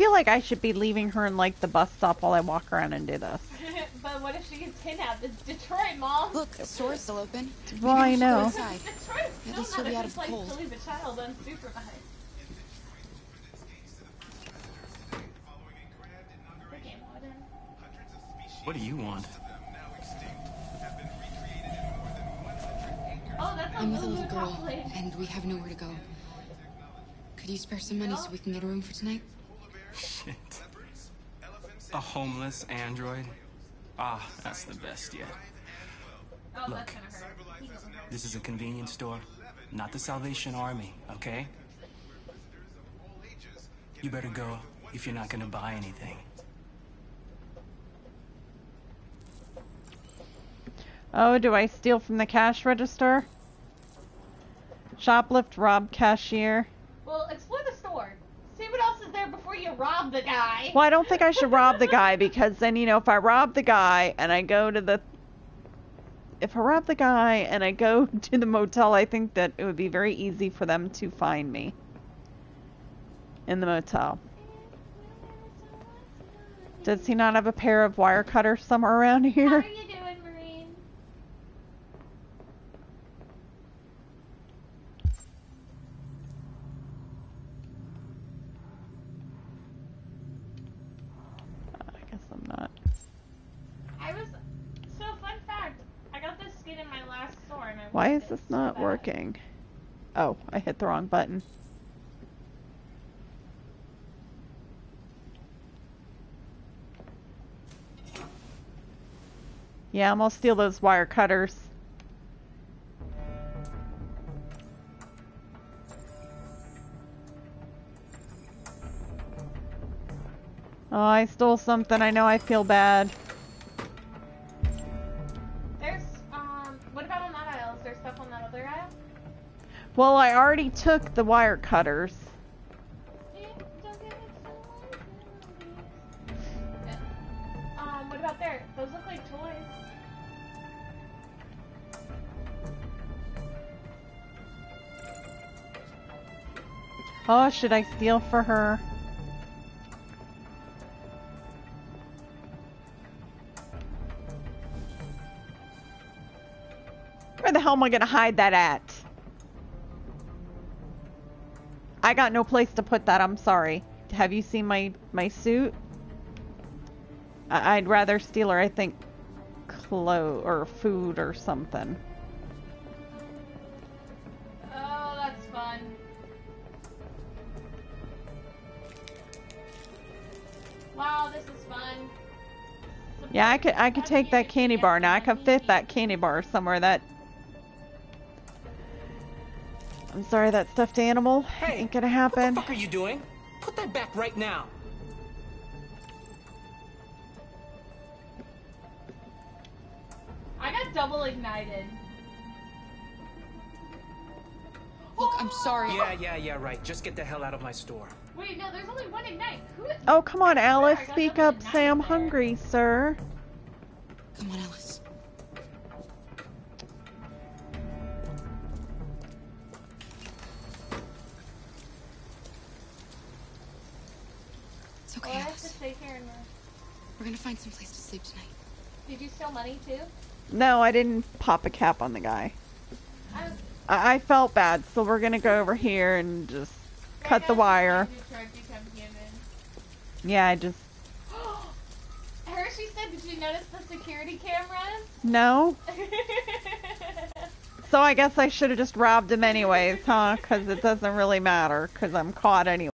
feel like I should be leaving her in like the bus stop while I walk around and do this. but what if she gets kidnapped? It's Detroit, Mom. Look, the store's still open. Well, I know. Detroit's At least still you'll be not out a of place cold. to leave a child unsupervised. What do you want? Oh, that's a I'm with a little girl, and we have nowhere to go. Could you spare some money so we can get a room for tonight? Shit. A homeless android? Ah, that's the best yet. Oh, Look. that's gonna hurt. He doesn't hurt. This is a convenience store, not the Salvation Army, okay? You better go if you're not gonna buy anything. Oh, do I steal from the cash register? Shoplift, rob cashier. Well, explore the store. See what else is there before you rob the guy. Well, I don't think I should rob the guy because then, you know, if I rob the guy and I go to the. If I rob the guy and I go to the motel, I think that it would be very easy for them to find me in the motel. Does he not have a pair of wire cutters somewhere around here? are you doing, Marine? I guess I'm not. I was. So, fun fact. I got this skin in my last store and I Why is this not working? Oh, I hit the wrong button. Yeah, I'm gonna steal those wire cutters. Oh, I stole something. I know I feel bad. There stuff on that other aisle? Well, I already took the wire cutters. Um, what about there? Those look like toys. Oh, should I steal for her? Where the hell am I gonna hide that at? I got no place to put that, I'm sorry. Have you seen my, my suit? I- I'd rather steal her, I think, clothes or food or something. Oh, that's fun. Wow, this is fun. Yeah, I could I could take that candy bar now. I could fit that candy bar somewhere. That I'm sorry, that stuffed animal ain't gonna happen. What the fuck are you doing? Put that back right now. I got double ignited. Look, I'm oh! sorry. Yeah, yeah, yeah, right. Just get the hell out of my store. Wait, no, there's only one ignite. Who? Oh, come on, Alice. Speak up. Say I'm hungry, sir. Come on, Alice. It's okay, Well, I have to stay here and. uh, We're gonna find some place to sleep tonight. Did you steal money too? No, I didn't pop a cap on the guy. I was. I, I felt bad, so we're gonna go over here and just cut the wire. Detroit become human. Yeah, I just Hershey said, did you notice the security cameras? no. So I guess I should have just robbed him anyways, huh? Because it doesn't really matter, because I'm caught anyway.